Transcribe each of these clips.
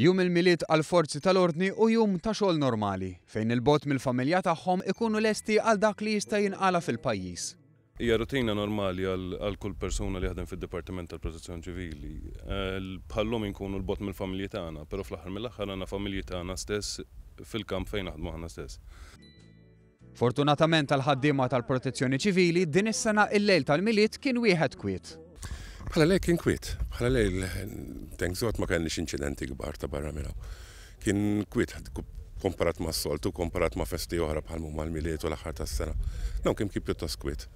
Jum il-Milied għall-Forzi tal-Ordni hu jum ta' xogħol normali, fejn 'il bogħod mill-familja tagħhom ikunu lesti għal dak li jista' jinqala' fil-pajjiż. Hija rutina normali għal kull persuna li jaħdem fid-Dipartiment tal-Protezzjoni Ċivili. Bħal-lum inkunu 'l bogħod mill-familji tagħna, pero fl-aħħar mill-aħħar għandna familji tagħna stess fil-kamp fejn naħdmu aħna stess. Fortunatament għall-ħaddiema tal-Protezzjoni Ċivili, din is-sena il-lejl tal-Milied kien wieħed kwiet. Bħala lejl kien kwiet, bħala lejl tenkżot ma kellniex inċidenti kbar ta' barra minn hawn. Kien kwiet komparat ma' soltu, komparat ma' festi oħra bħal mumma l-miliet u l-aħħar tas-sena. Dawn kien kien pjuttost kwiet.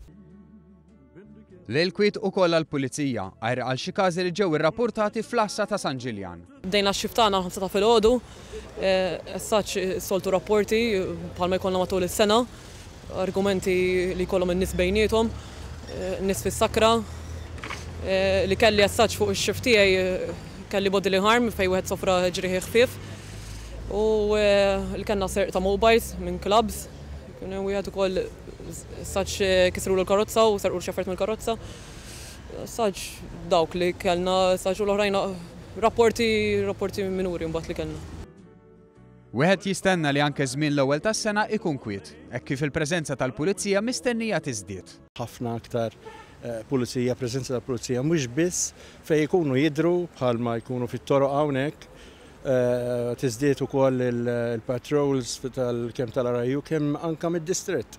L-kwiet ukoll għall-Pulizija, għajr għal xi każi li ġew irrapportati fl-Għassa ta' San Ġiljan. Bdejna x-xift tagħna ħamsa ta' filgħodu. As such, is-soltu rapporti bħalma jkollna matul is-sena, argumenti li jkollhom in-nies bejniethom, nies fis-sakra. Li kelli as such fuq ix-xift tiegħi kelli bodily harm fejn wieħed sofra ġrieħi ħfief u li kellna serq ta' mobiles minn clubs. Kien hemm wieħed ukoll saġ kisrulu l-karozza u serqulu xi affarijiet mill-karozza. Saġ dawk li kellna saġ u l-oħrajn rapporti rapporti minuri mbagħad li kellna. Wieħed jistenna li anke żmien l-ewwel tas-sena jkun kwiet, hekk kif il-preżenza tal-Pulizija mistennija tiżdied. ħafna aktar pulizija, preżenza tal-pulizija mhux biss fejn ikunu jidhru bħalma jkunu fit-toroq hawnhekk, tiżdied ukoll il-patrols tal-kemm tal-RIU kemm anke mid-distrett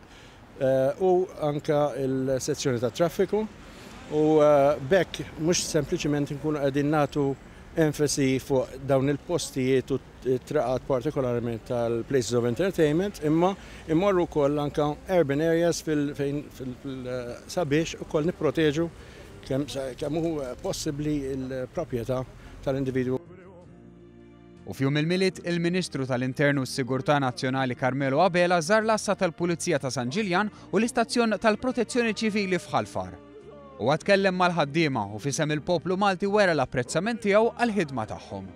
u anke l-sezzjoni tat-traffiku u b'hekk mhux sempliċement inkunu qegħdin nagħtu enfasi fuq dawn il-postijiet u it-triqat partikolarment tal-places of entertainment, imma immorru wkoll anke urban areas fejn sabiex ukoll nipproteġu kemm hu possibbli l-proprjetà tal-individwu. U f'Jum il-Milied, il-Ministru tal-Intern u s-Sigurtà Nazzjonali Carmelo Abela żar l-Għassa tal-Pulizija ta' San Ġiljan u l-Istazzjon tal-Protezzjoni Ċivili f'Ħal Far. Huwa tkellem mal-ħaddiema u f'isem il-poplu Malti wera l-apprezzament tiegħu għall-ħidma tagħhom.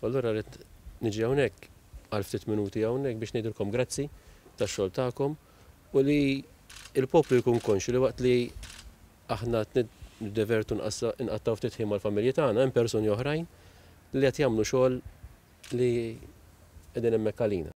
U allura rrid niġi hawnhekk għal ftit minuti hawnhekk biex ngħidilkom grazzi tax-xogħol tagħkom u li l-poplu jkun konxju li waqt li aħna niddevertu nqattaw ftit ħin mal-familji tagħna hemm persuni oħrajn li qed jagħmlu xogħol li qegħdin hemmhekk għalina.